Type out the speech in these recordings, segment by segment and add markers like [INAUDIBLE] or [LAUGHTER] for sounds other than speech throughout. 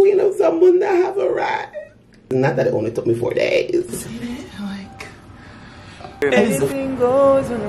queen of someone that have arrived. Not that it only took me four days. Like, anything goes on the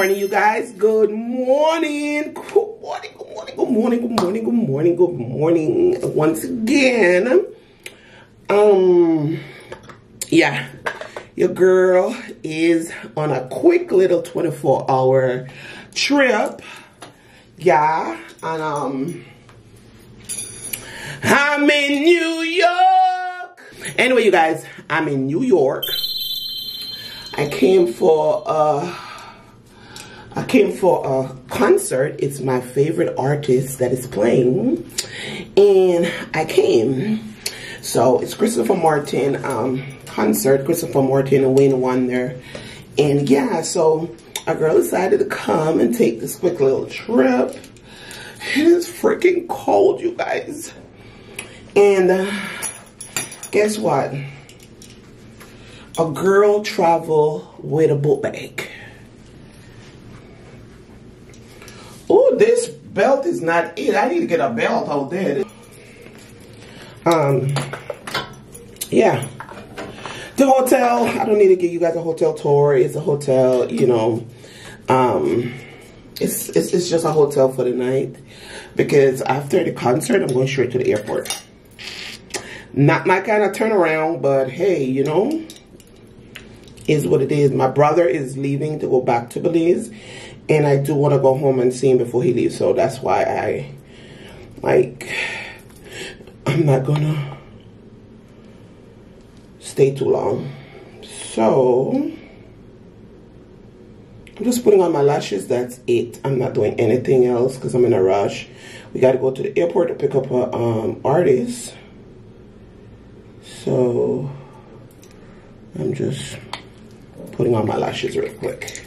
morning, you guys. Good morning. Good morning, good morning, good morning, good morning, good morning, good morning. Once again, um, yeah, your girl is on a quick little 24 hour trip. Yeah, and um, I'm in New York. Anyway, you guys, I'm in New York. I came for uh I came for a concert. It's my favorite artist that is playing. And I came. So it's Christopher Martin um, concert. Christopher Martin and Wayne Wonder. And yeah, so a girl decided to come and take this quick little trip. It is freaking cold, you guys. And uh, guess what? A girl travel with a book bag. Oh, this belt is not it. I need to get a belt out there. Um, yeah. The hotel, I don't need to give you guys a hotel tour. It's a hotel, you know. Um, it's, it's, it's just a hotel for the night. Because after the concert, I'm going straight to the airport. Not my kind of turnaround, but hey, you know, is what it is. My brother is leaving to go back to Belize. And I do want to go home and see him before he leaves. So that's why I, like, I'm not to stay too long. So, I'm just putting on my lashes. That's it. I'm not doing anything else because I'm in a rush. We got to go to the airport to pick up a um, artist. So, I'm just putting on my lashes real quick.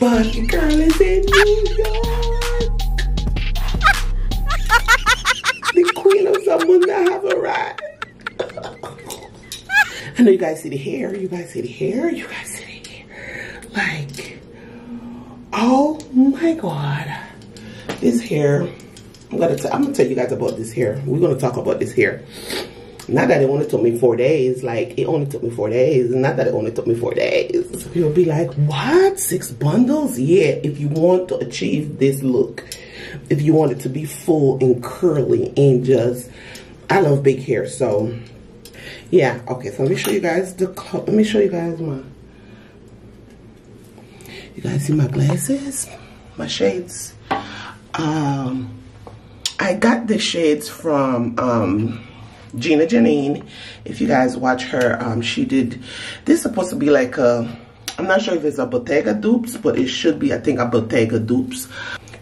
But the girl is in New York. the queen of that have a arrived. I know you guys see the hair. You guys see the hair. You guys see the hair. Like, oh my God. This hair. I'm gonna, t I'm gonna tell you guys about this hair. We're gonna talk about this hair. Not that it only took me four days. Like, it only took me four days. Not that it only took me four days. You'll be like, what? Six bundles? Yeah, if you want to achieve this look. If you want it to be full and curly and just... I love big hair, so... Yeah, okay, so let me show you guys the... Let me show you guys my... You guys see my glasses? My shades? Um... I got the shades from... um Gina Janine. If you guys watch her, um, she did, this is supposed to be like a, I'm not sure if it's a Bottega dupes, but it should be, I think, a Bottega dupes.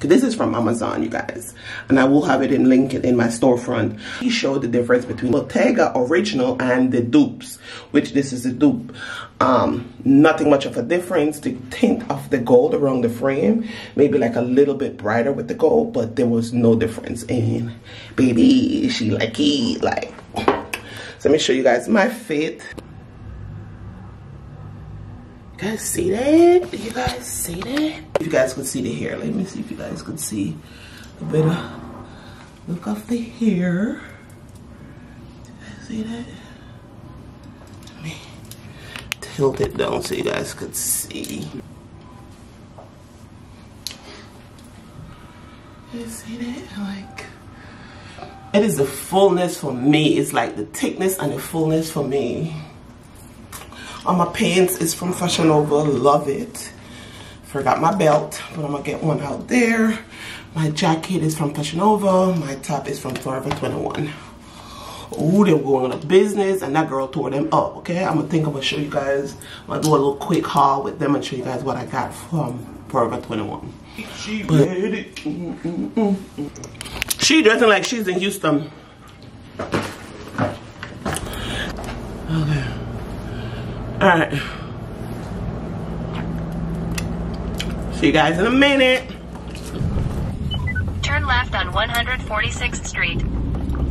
This is from Amazon, you guys. And I will have it in link in my storefront. He showed the difference between Bottega original and the dupes, which this is a dupe. Um, nothing much of a difference. The tint of the gold around the frame, maybe like a little bit brighter with the gold, but there was no difference. And baby, she like it, like. So let me show you guys my fit. You guys see that? You guys see that? If you guys could see the hair, let me see if you guys could see a bit of look of the hair. See that? Let me tilt it down so you guys could see. You see that? Like, it is the fullness for me. It's like the thickness and the fullness for me. All my pants is from Fashion Nova. Love it. Forgot my belt, but I'm gonna get one out there. My jacket is from Fashion Nova. My top is from Forever 21. Ooh, they were going on a business and that girl tore them up, okay? I'm gonna think I'm gonna show you guys. I'm gonna do a little quick haul with them and show you guys what I got from Forever 21. She ready. She dressing like she's in Houston. Okay. Alright. See you guys in a minute. Turn left on 146th Street.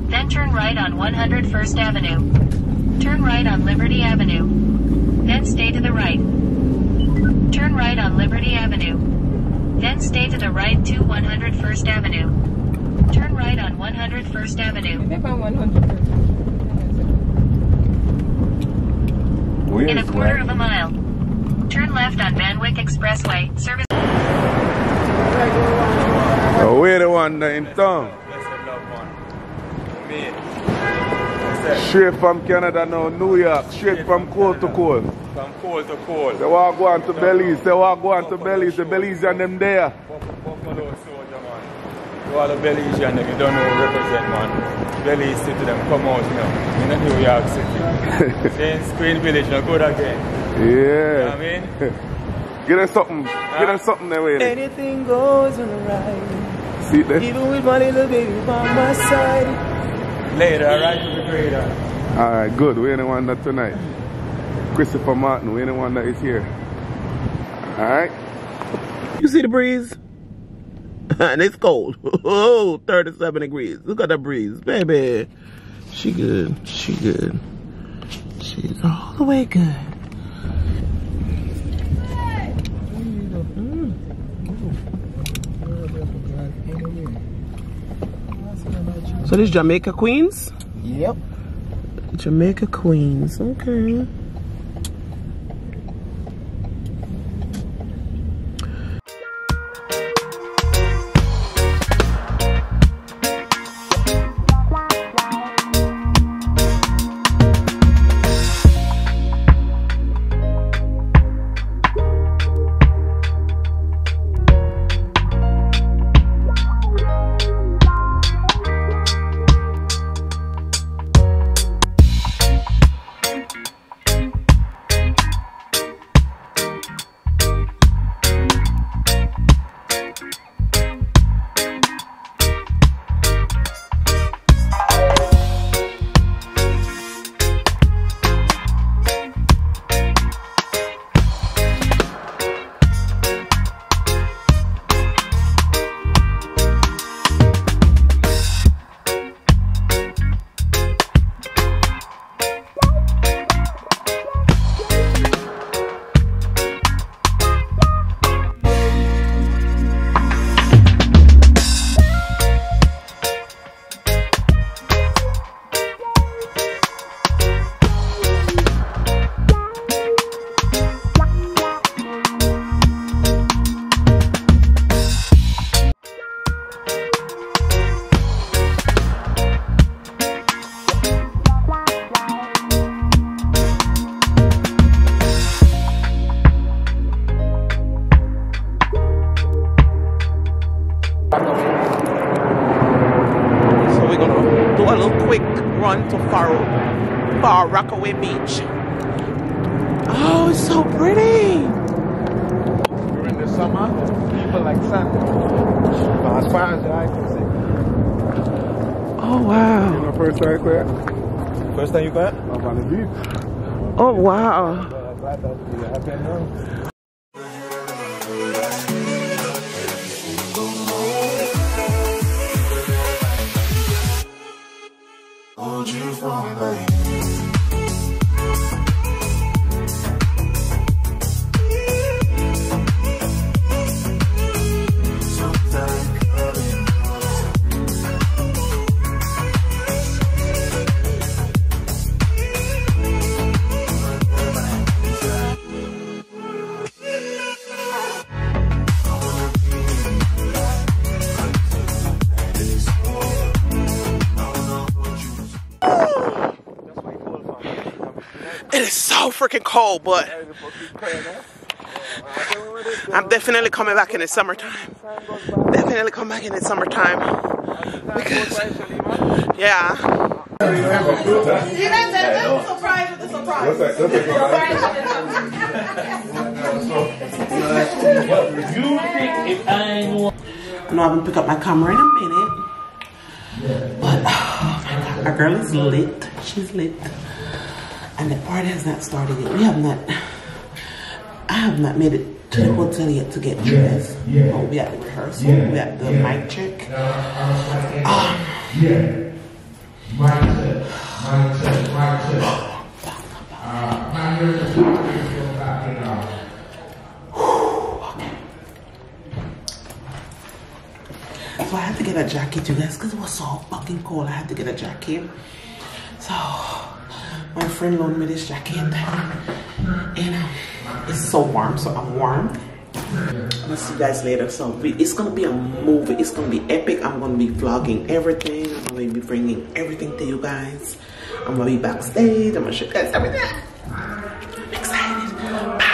Then turn right on 101st Avenue. Turn right on Liberty Avenue. Then stay to the right. Turn right on Liberty Avenue. Then stay to the right to 101st Avenue. Turn right on 101st Avenue. Where In a quarter that? of a mile. Turn left on Van Wyck Expressway. Service. Oh, where the one there in town? Straight from Canada now, New York, straight from cold to cold. From cold to cold. They want to go on to Belize, they want to go on to Belize, the Belizean them there. Buffalo soldier, man. To all the Belizean, them, you don't know who represent, man. Belize City, them come out now. In the New York City. [LAUGHS] Then Spring Village, now good again. You know what I Yeah. mean? [LAUGHS] Give them something, give them something there with it. Anything goes on the right. See there? Even with my little baby by my side. Later, I alright, to the grader. Alright, good. We ain't the one that tonight. Christopher Martin, we ain't the one that is here. Alright? You see the breeze? [LAUGHS] and it's cold. [LAUGHS] Oh, 37 degrees. Look at the breeze, baby. She good. She good. She's all the way good. So this Jamaica Queens? Yep. Jamaica Queens. Okay. Cold, but [SIGHS] I'm definitely coming back in the summertime. Definitely come back in the summertime. Because, yeah. I know. No, I haven't picked up my camera in a minute. But oh my god, our girl is lit. She's lit. And the party has not started yet. We have not I have not made it to the hotel yet to get dressed. Yeah. Oh, we at the rehearsal. We at the mic check. Um, Yeah. Mindset. Mindset. Mindset. Uh, mindset. Mindset. Back it up. So I had to get a jacket, you guys, because it was so fucking cold. I had to get a jacket. So my friend loaned me this jacket, and um, it's so warm, so I'm warm. I'm gonna see you guys later. So it's gonna be a movie. It's gonna be epic. I'm gonna be vlogging everything. I'm gonna be bringing everything to you guys. I'm gonna be backstage. I'm gonna show you guys everything. I'm excited. Bye.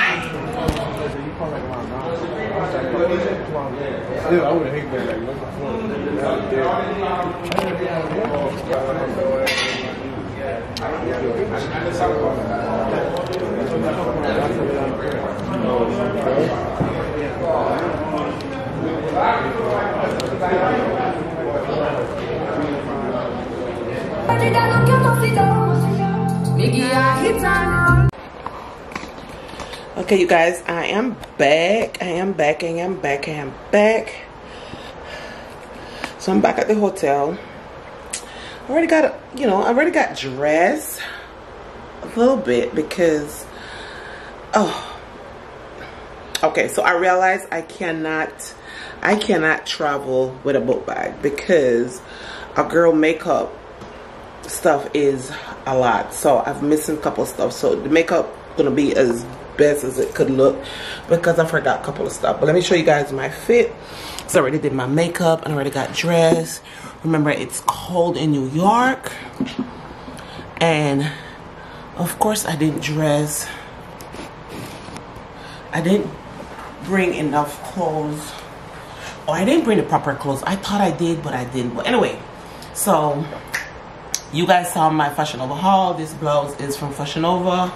Okay, you guys, I am back. I am back. I am back. I am back. So I'm back at the hotel. I already got, you know, I already got dressed a little bit because, oh, okay. So I realized I cannot, I cannot travel with a book bag because a girl makeup stuff is a lot. So I've missing a couple stuff. So the makeup gonna be as best as it could look because I forgot a couple of stuff. But let me show you guys my fit. So I already did my makeup and I already got dressed. Remember it's cold in New York. And of course I didn't dress. I didn't bring enough clothes. Oh, I didn't bring the proper clothes. I thought I did, but I didn't. But anyway, so you guys saw my Fashion Nova haul. This blouse is from Fashion Nova.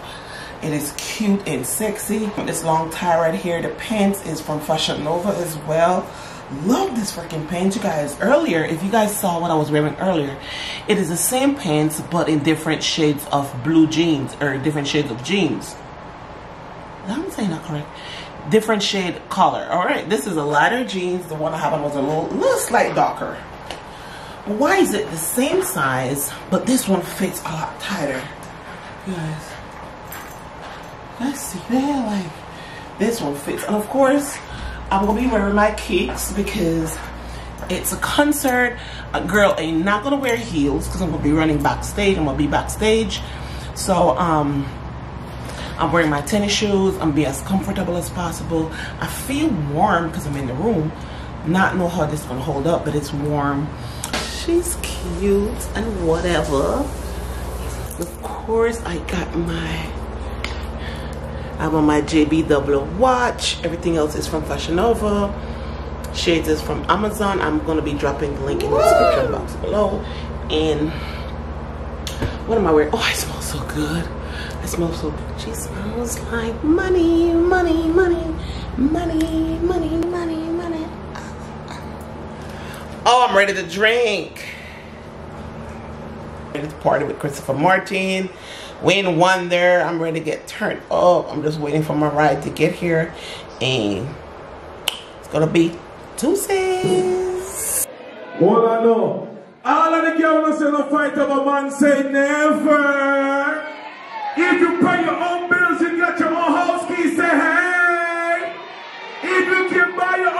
It is cute and sexy. This long tie right here. The pants is from Fashion Nova as well. Love this freaking pants, you guys. Earlier, if you guys saw what I was wearing earlier, it is the same pants but in different shades of blue jeans or different shades of jeans. I'm saying that correct. Different shade color. All right, this is a lighter jeans. The one I have on was a little, little slight darker. Why is it the same size, but this one fits a lot tighter? Guys, let's see there, like, this one fits. And of course, I'm gonna be wearing my kicks because it's a concert. A girl ain't not gonna wear heels because I'm gonna be running backstage. I'm gonna be backstage. So, um, I'm wearing my tennis shoes. I'm be as comfortable as possible. I feel warm because I'm in the room. Not know how this gonna hold up, but it's warm. She's cute and whatever. Of course, I got my I have on my JBW watch. Everything else is from Fashion Nova. Shades is from Amazon. I'm gonna be dropping the link in the description box below. And what am I wearing? Oh, I smell so good. I smell so good. She smells like money, money, money, money, money, money, money. Oh, I'm ready to drink. Ready to party with Christopher Martin. Win there. I'm ready to get turned up. I'm just waiting for my ride to get here. And it's gonna be Tuesdays. All I know, all of the girls say no fight of a man say never. If you pay your own bills, you got your own house keys, say hey. If you can buy your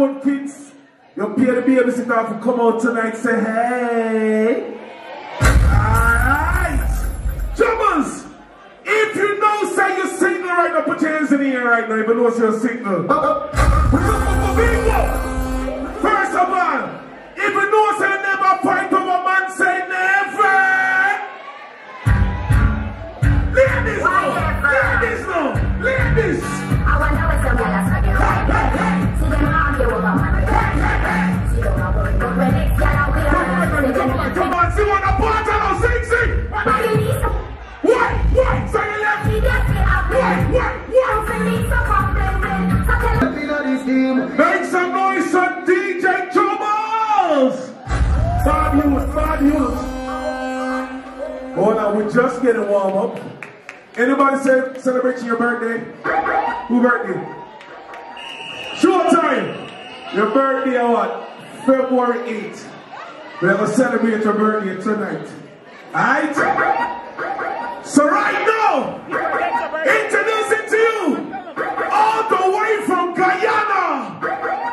take care of their own kids, you pay the babysitter to come out tonight, say hey. Alright. Jumpers, if you know say you're single right now, put your hands in the air right now if you know you're single. Getting warm up. Anybody say celebrating your birthday? Who birthday? Showtime. Your birthday or what? February 8th. We're going to celebrate your birthday tonight. Alright? So right now, introducing to you, all the way from Guyana,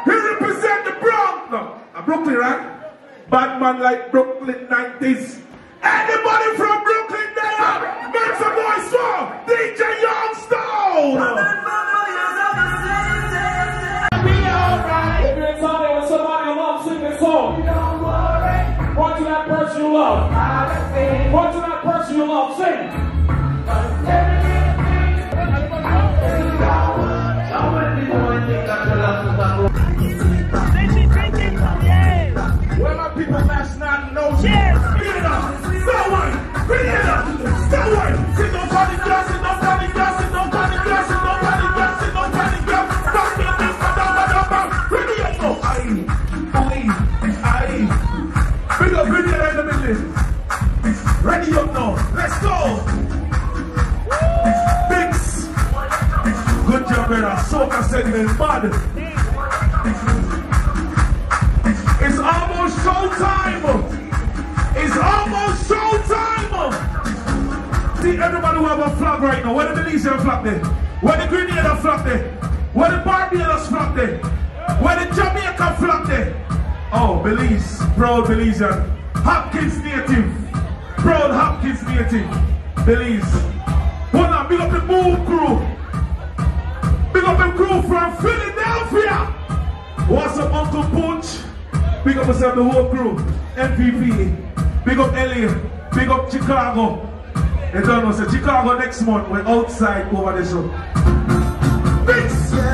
he represent the Bronx. No, uh, Brooklyn, right? Bad man like Brooklyn 90s. Anybody from Brooklyn? Make some noise for DJ. If you're in with somebody love, sing this song. Point to that person you love. Point to that person you love. Sing. Mad. It's almost showtime. It's almost showtime. See everybody who have a flag right now. Where the Belizean flag there? Where the Grenada flag there? Where the Barbados flag there? Where the Jamaica flag there? Oh, Belize, proud Belizean. Hopkins native. Proud Hopkins native. Belize. The whole crew. MVP. Big up LA. Big up Chicago. You don't know, so Chicago next month, we're outside over the show. Bix!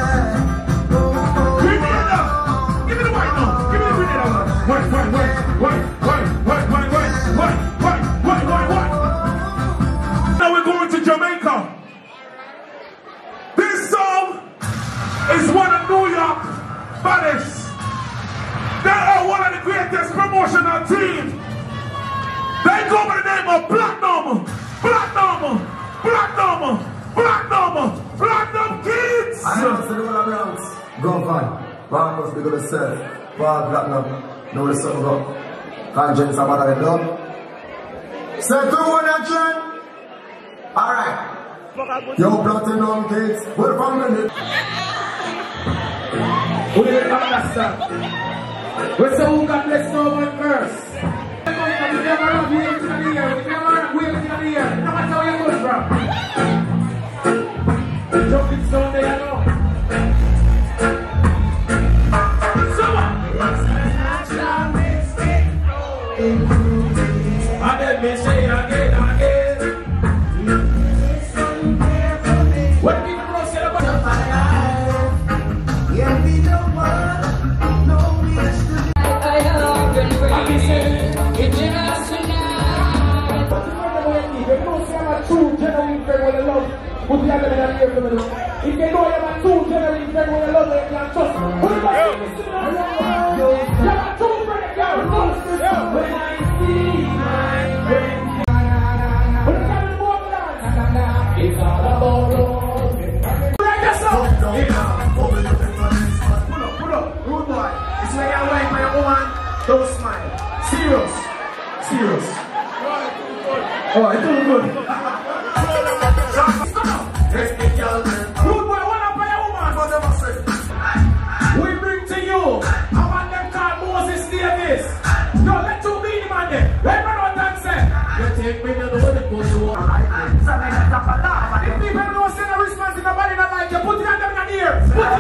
Bronx. Govern. Marcus, big up yourself. Paul Platinum. Know the song up. Conscience about the dub. Say two one action. Alright. Yo, Platinum Kids. What family? Who did understand? We say who got blessed no one first. We never have wheels in the air. We never have wheels in the air. No matter where you go from. Mutiaga na yeye kwenye Ingekuwa ya matu tena ingekuwa ya lola ya chantos. Wewe basi ya matu break out. When I see my friend It's all about love. Break us up. Pull up, up. Rude boy. It's I my woman. Don't smile. Serious. Serious. Oh, it's all good. If people don't response in the not like you, put it on in the ear.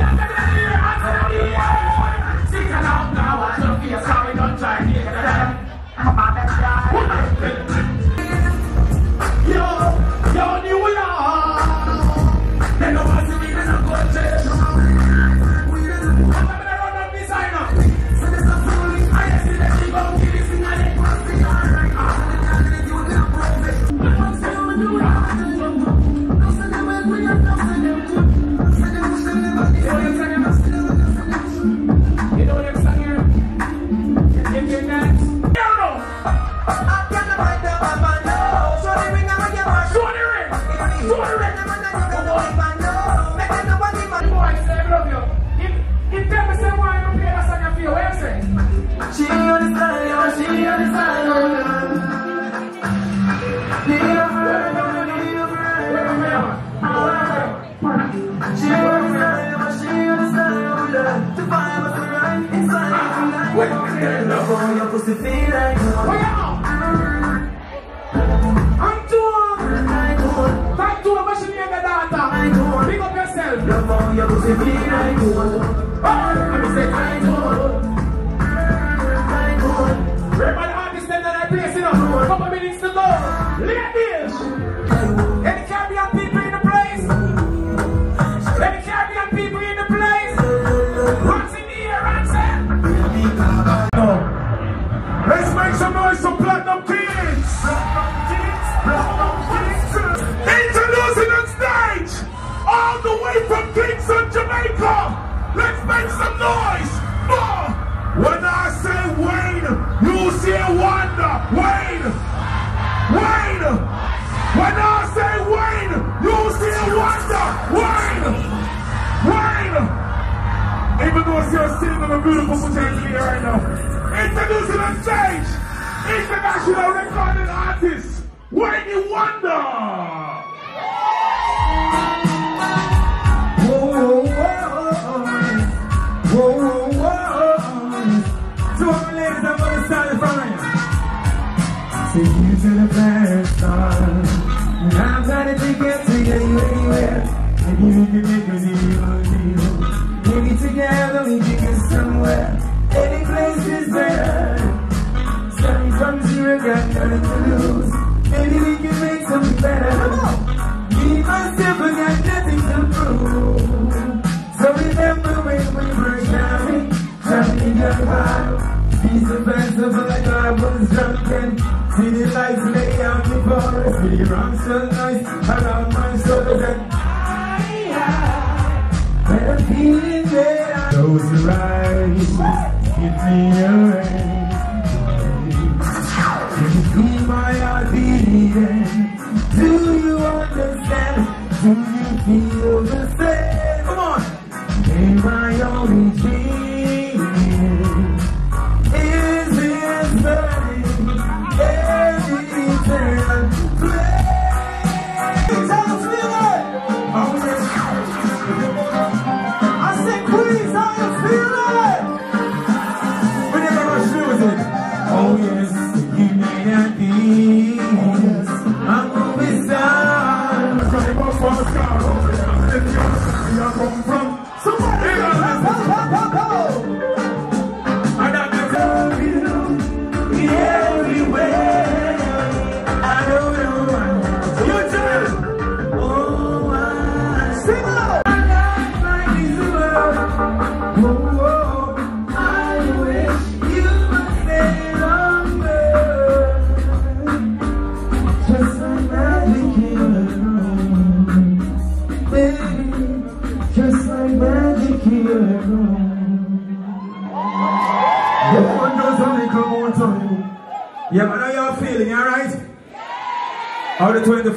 beautiful potential here right now. Introducing on stage, international recording artist, Wayne Wonder. Take you to the past. Really rocks so nice.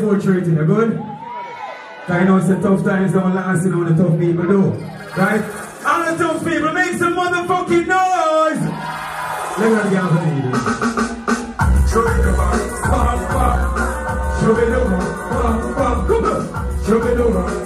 four treating you good? I know it's the tough times don't last, you all the tough people do. Right? All the tough people, make some motherfucking noise! Look at the other Show me the rock, pop, pop. Show me the rock, pop, pop. Come on. Show me the rock.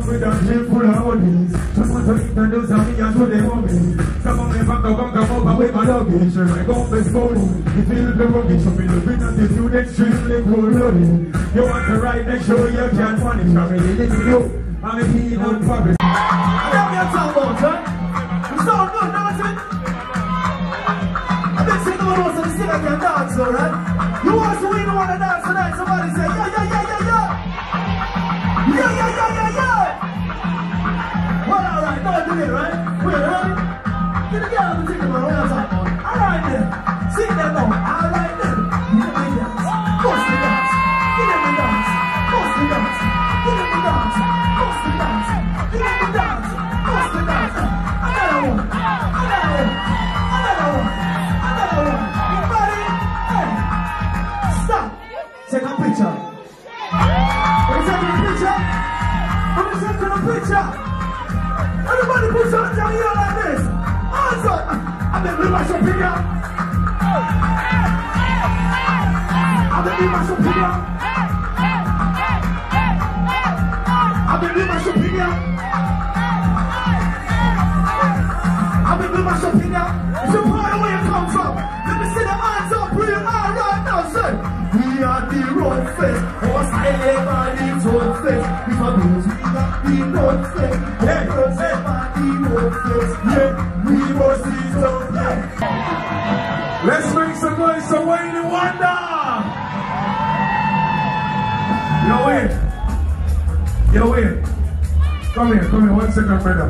come with a handful of. Come on, to introduce me and to the homies. Come on, if I go, come, come over with my luggage. I go best bowling. You feel the rubbish. So me looking the dude extremely cool. You want to ride the show, you can't punish. I'm really you. I'm a peanut puppet. Let's make some noise for Wayne Wonder. Yo, Wayne. Yo, Wayne. Come here, come here, one second, brother.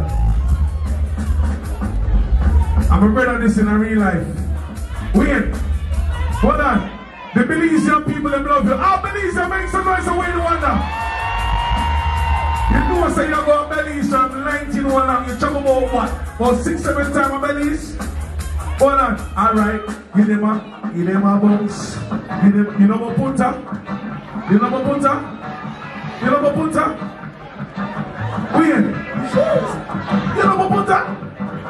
I'm a brother this in a real life. Wayne, hold on. The Belizean people, them love you. Ah, All Belizean, make some noise for Wayne Wonder. You know, say you go to Belize from 19 one long, you travel about what? About six, seven times a Belize? Hold on. All right. Give them a, give them a bounce. Give them, you know what punta? You know what punta? You know what punta? Win. You know what punta?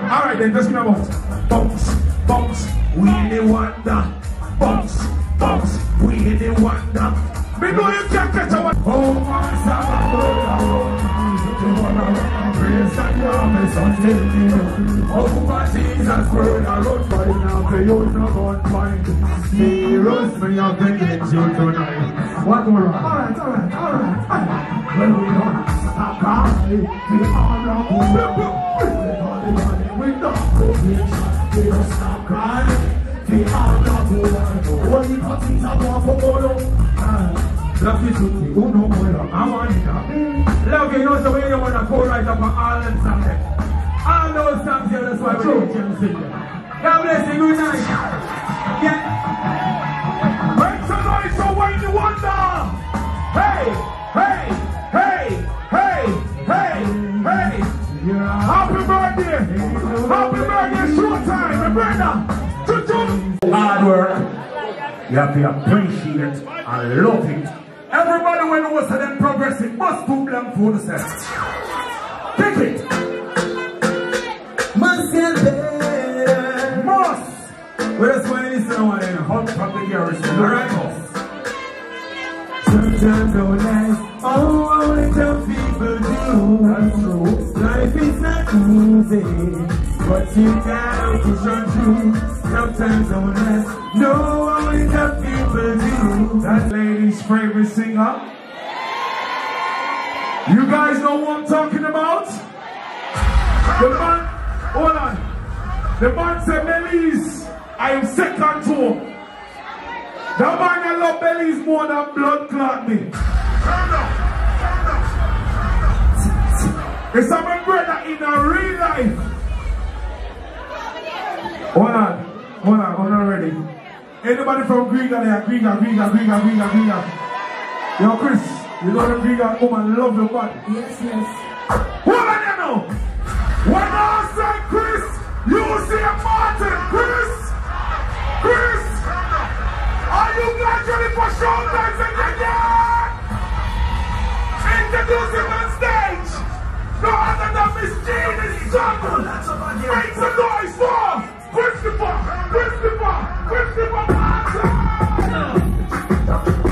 All right then, just give me a bounce. Bounce, bounce. We the wonder. Bounce, bounce. We the wonder. Me know you can't catch a one. Oh my son, praise and until the Oh my Jesus, word I wrote you now, for you no gun point. Heroes, me been get you tonight. What more? Alright, alright, alright. When we don't stop, I we all are We don't we don't stop crying. We all are one. What you got things I want for all Love you to me, who I want it. Love you, know the way you want to go right up all them songs. All those songs here, that's why we're going to. God bless you, good night. Yeah. Make some noise for Wayne Wonder. Hey, hey, hey, hey, hey, hey. Happy birthday. Happy birthday, showtime, my brother. Hard work. You have to appreciate and love it. Everybody when it was them progressive must put them for the set. Pick it. Must get better. Must. Where's my listen one in hot from the garrison? Alright. Sometimes don't last. Oh, only some people do. That's true. Life is not easy, but you gotta push on through. Sometimes don't last. No, only some people do. That lady's favorite singer. You guys know what I'm talking about? The man, hold on. The man said, Belize, I am second to him. That man I love Belize more than blood clot me. It's my brother in a real life. Hold on, hold on, hold on ready. Anybody from Greenga there? Greenga, Greenga, Greenga, Greenga, Greenga. Yo, Chris, you know the Greenga woman love your body. Yes, yes. Are you know? When I say Chris, you see a Martin. Chris, Chris, are you guys ready for showtime again? Introducing on stage. No other than Miss Jean Jungle. Make some noise for Christopher, Christopher, Christopher Martin.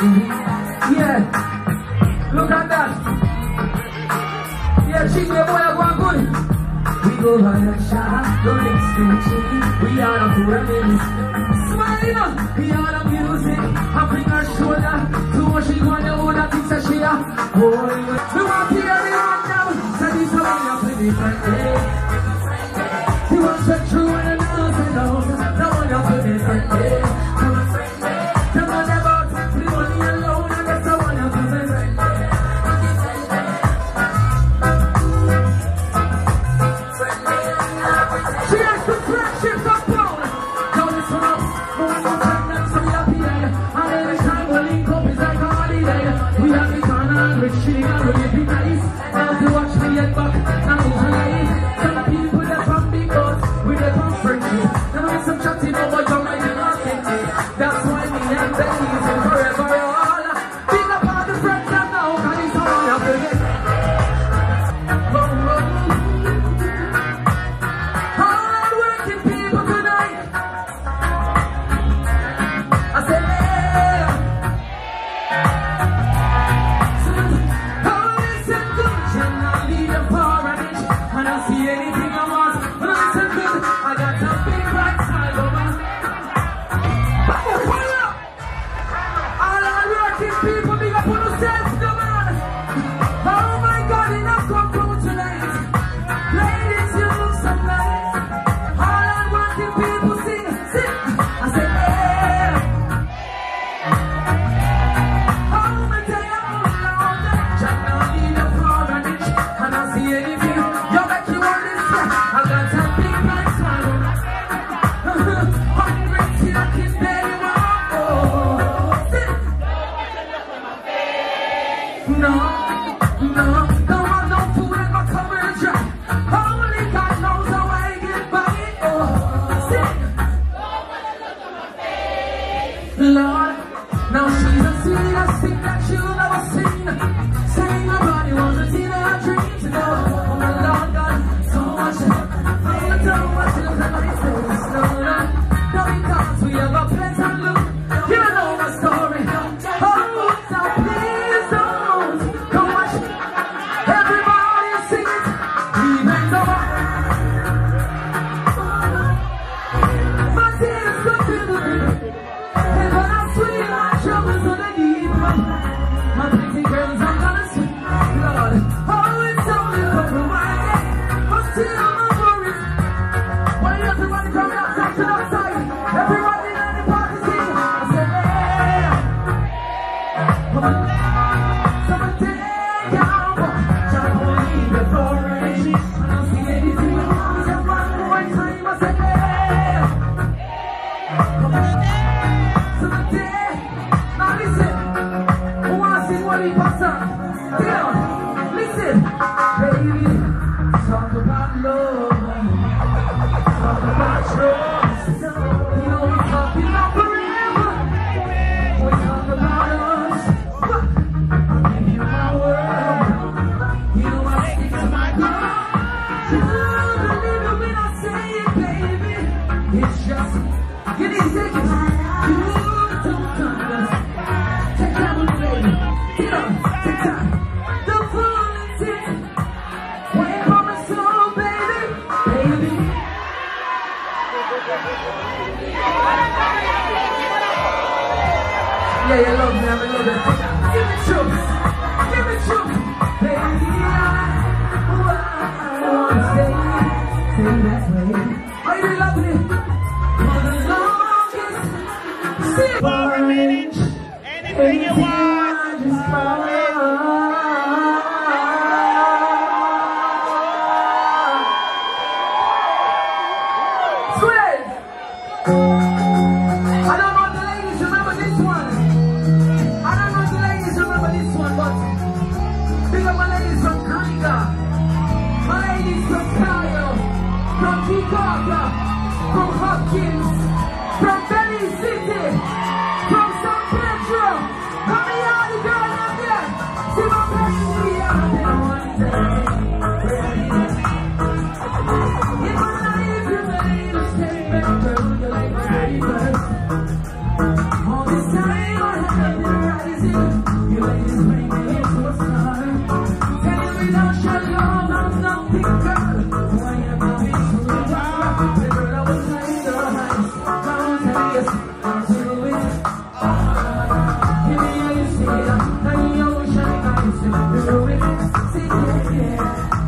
Mm -hmm. Yeah. Look at that. Yeah, cheat your boy, I'm good. We go on a shot, the next to cheat. We are the we are the music. I bring her shoulder to what she wanna. Oh,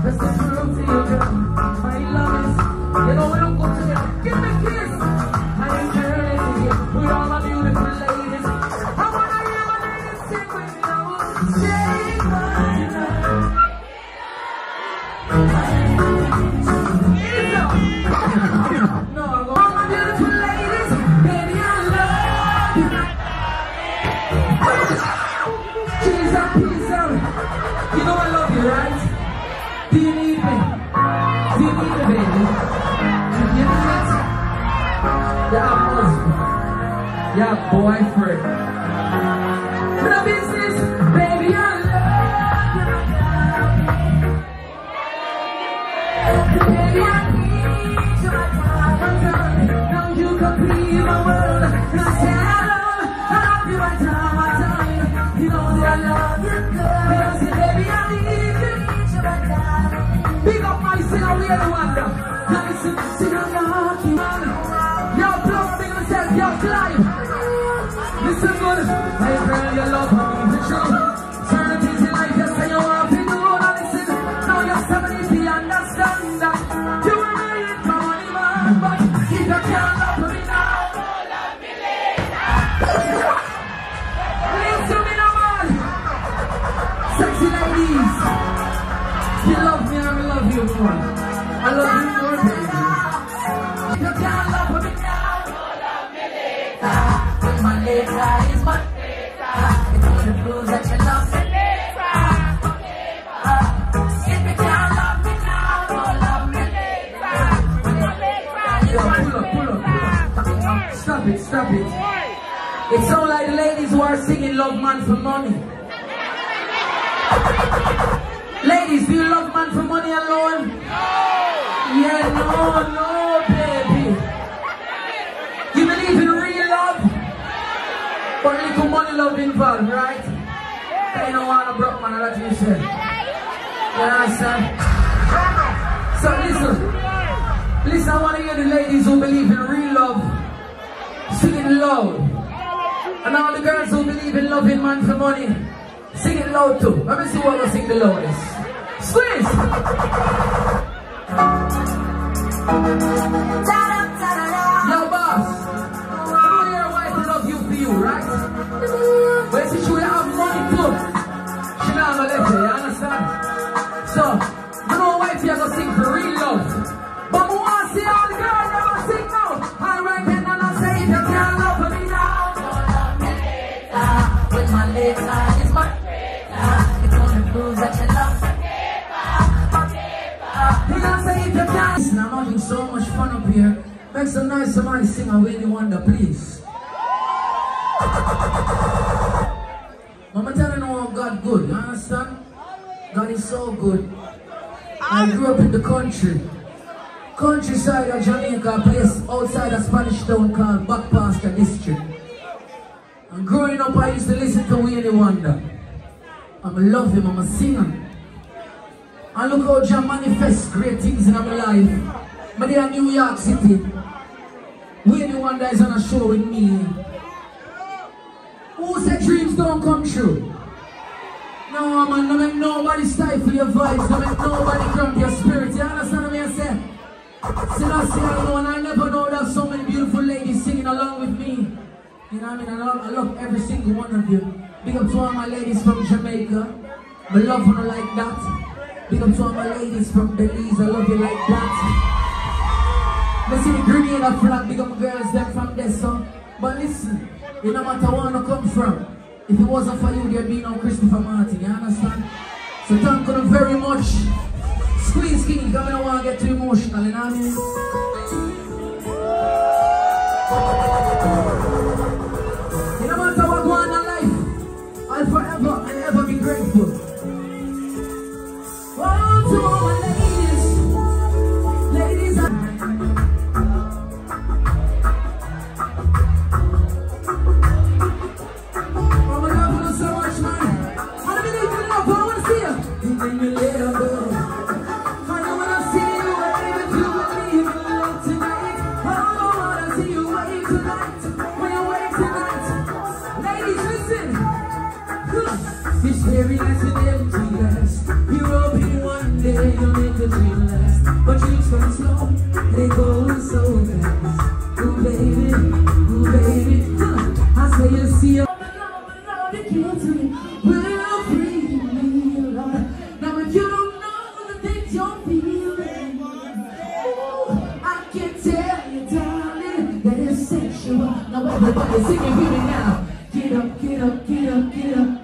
to you, Pull up, pull up, pull up. Stop it, stop it. It sounds like the ladies who are singing Love Man for Money. Ladies, do you love man for money alone? No! Yeah, no, no, baby. You believe in real love? But little money love involved, right? You don't want a broke man, that's what you said. You understand? Listen. I want to hear the ladies who believe in real love sing singing loud. And all the girls who believe in loving man for money, sing it loud too. Let me see what will sing the loudest. Squeeze! Yo, boss. I know your wife love you for you, right? But she will have money too. She not gonna let you, you understand? So, you know wife you gonna sing for real love. So much fun up here. Make some nice somebody sing a Wayne Wonder, please. [LAUGHS] Mama tell you know God good, you understand? God is so good. I grew up in the country. Countryside of Jamaica, a place outside of Spanish town called Backpaster District. And growing up, I used to listen to Wayne Wonder. I'm a love him, I'm a singer. And look how John manifests great things in my life. But they are New York City. Wayne Wonder is on a show with me. Who said dreams don't come true? No man, don't make nobody stifle your vibes, don't make nobody cramp your spirit. You understand what I say? See, I never know that so many beautiful ladies singing along with me. You know what I mean? I love, I love every single one of you. Big up to all my ladies from Jamaica. I love you like that. Big up to all my ladies from Belize. I love you like that. I see the Grenada flag, big up girls them from there, so. But listen, you no matter where I come from, if it wasn't for you, there'd be no Christopher Martin, you understand? So thank you very much. Squeeze King, because I don't want to get too emotional, you know what I mean? No matter what go on in life, I'll forever and ever be grateful. Oh, to all This heaviness and emptiness. You're hoping one day you'll make dream last. But dreams come slow, they go so fast. Sexual. Now everybody sing it with me now. Get up, get up, get up, get up.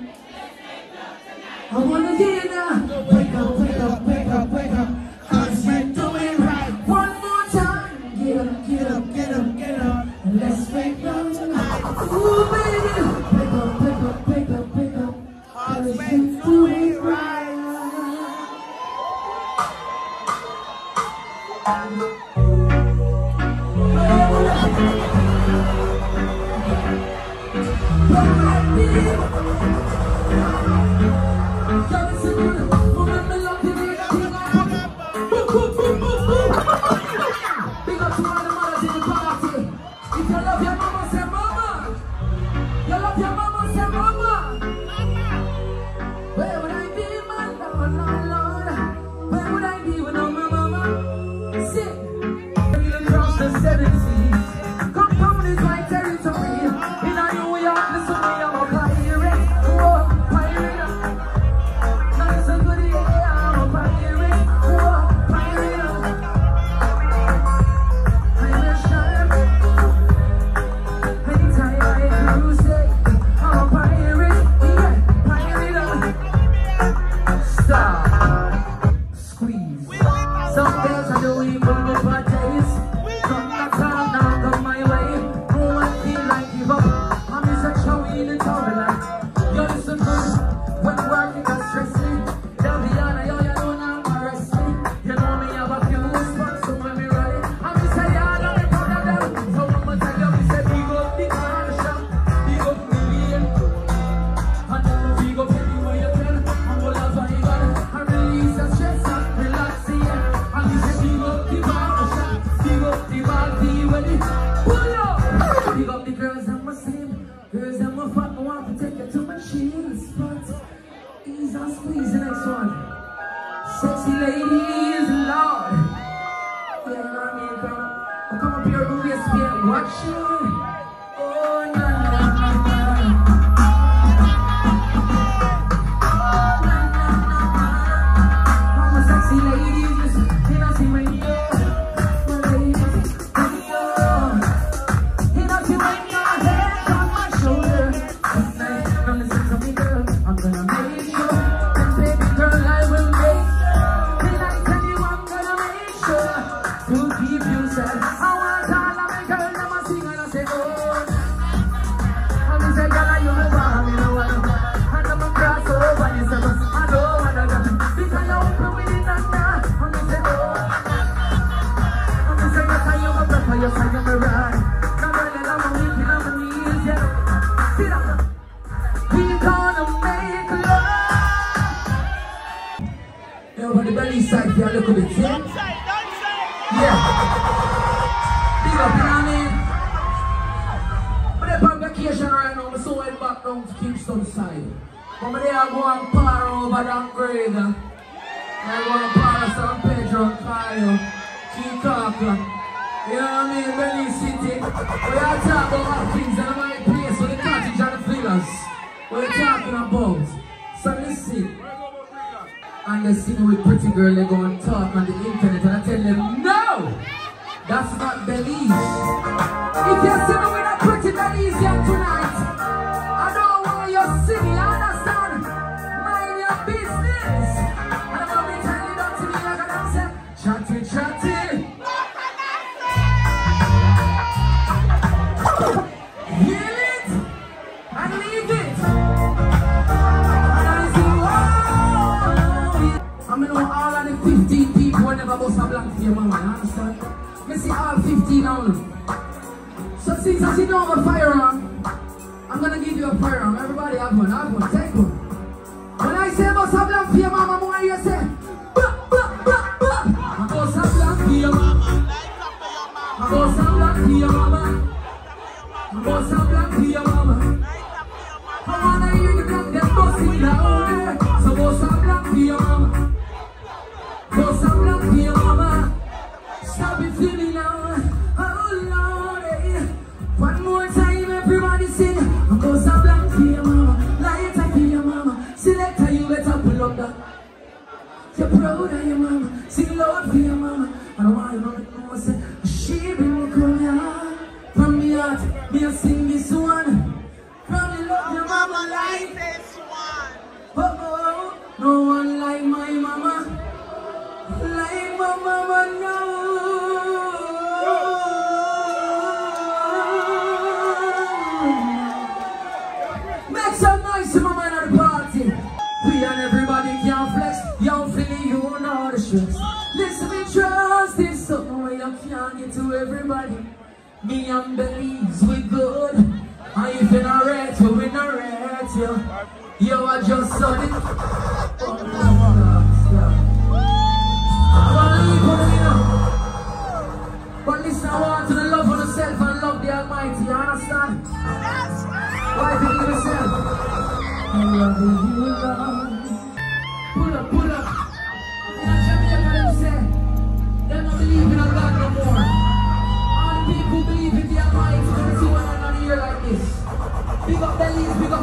We're talking about. So listen. And they see with pretty girl, they go and talk on the internet and I tell them, no! That's not Belize. If you're singing with a pretty, that is young tonight. gonna give you a prayer. Everybody, have one, have one, take one. me and Belize, we good. And if you're not right, you we not right, yo. Yo, I just saw it. But listen, I want to love of yourself and love the Almighty, you understand? Why do you yourself? I love you, love. Put up, put up. In Jamaica, you say, don't believe in a God.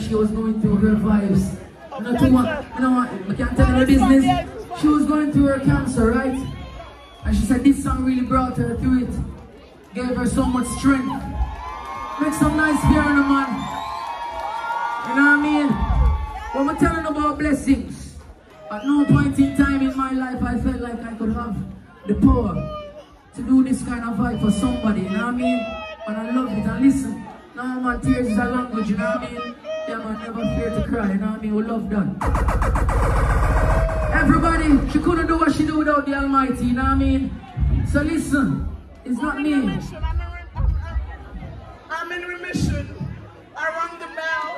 she was going through her vibes. You know, too much, you know what, I can't tell her business. She was going through her cancer, right? And she said this song really brought her through it. Gave her so much strength. Make some nice piano, man. You know what I mean? When we're telling about blessings, at no point in time in my life I felt like I could have the power to do this kind of vibe for somebody, you know what I mean? And I love it. And listen, now my tears is a language, you know what I mean? Yeah, man, never fear to cry, you know what I mean? We love that. Everybody, she couldn't do what she do without the Almighty, you know what I mean? So listen, it's not me. I'm in remission. I rang the bell.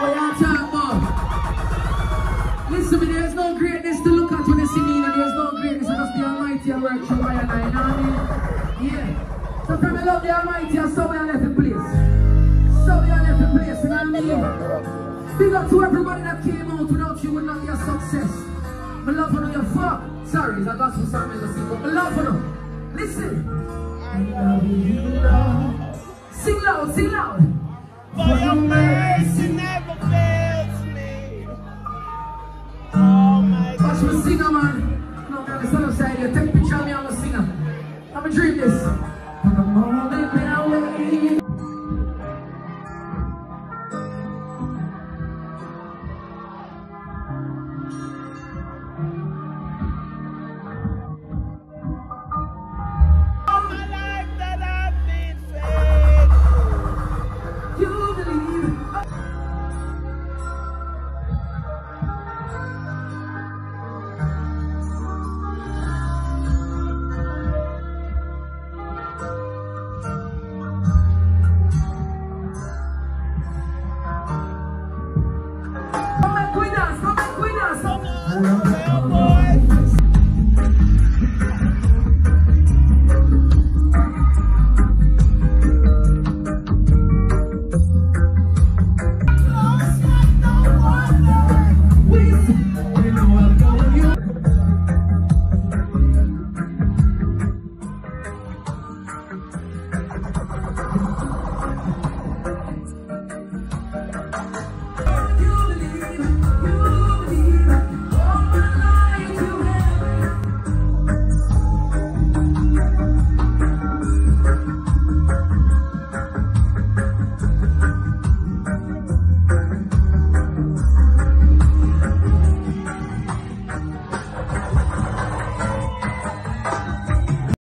What y'all talking about? Listen me, there's no greatness to look at when you see me, and there's no greatness, it's just the Almighty I work through I and I, you know what I mean? Yeah. So from me love the Almighty, and so we are left in place. So we are left in place, you know what I mean? Big up to everybody that came out, without you would not be a success. My love for you, fuck. Sorry, it's a gospel song, I just sing, but my love for you. Listen. I love you, Lord. Sing loud, sing loud. For your mercy